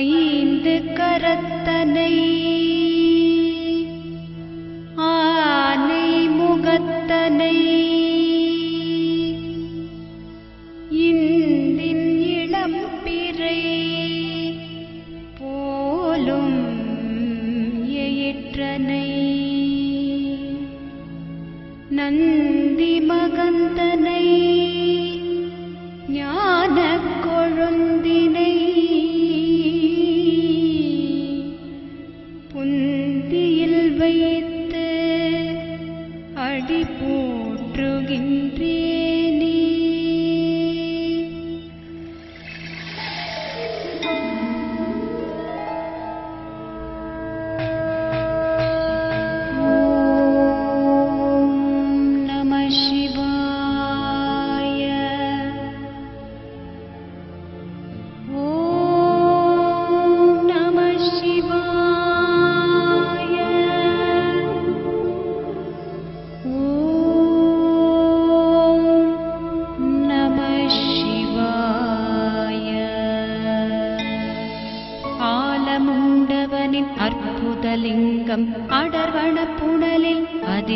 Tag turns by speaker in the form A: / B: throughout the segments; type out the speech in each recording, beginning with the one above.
A: ஐந்து கரத்தனை ஆனை முகத்தனை. இந்தின் இளம் பிறை போலும் எயிற்றனை நந்தி மகந்த ஆதி போற்றுகின்றே.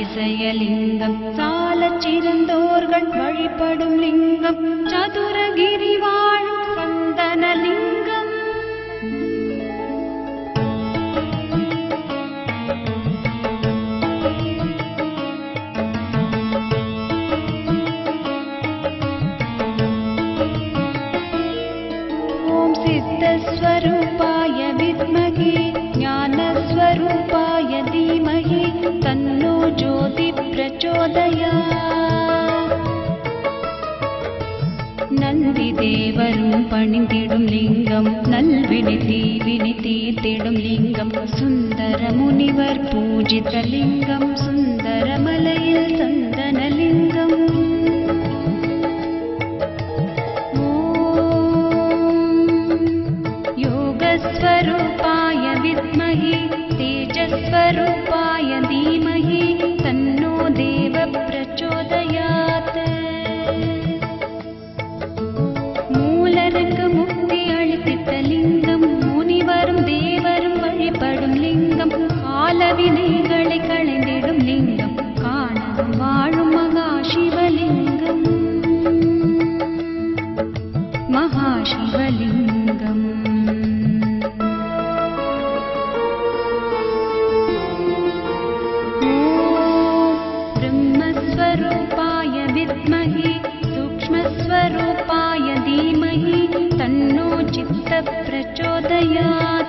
A: அதிசயலிங்கம் சால சிறந்தோர்கள் வழிபடும் லிங்கம் சதுரகிரி வாழும் சந்தனலிங்கம் ಜ್ಯೋದಯಾ நந்தி தேவரும் பணிந்திடும் லிங்கம் நல்வினை தீவினை தீர்த்திடும் லிங்கம் சுந்தர முனிவர் பூஜித்த லிங்கம் சுந்தர மலையில் சந்தனலி प्रचोदयात्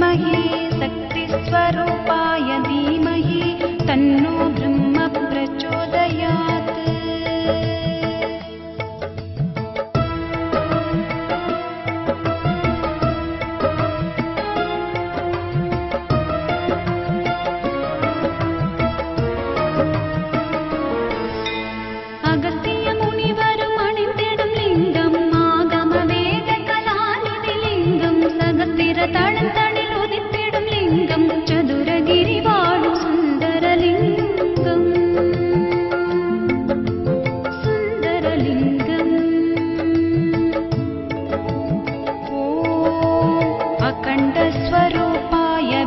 A: मही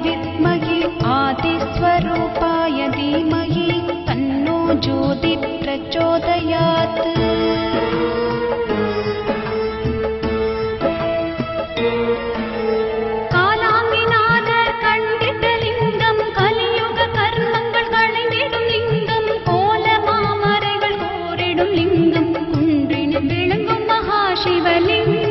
A: विद्महे आदिस्वरूपाय धीमहि तन्नो ज्योतिप्रचोदयात् ശിവലിംഗം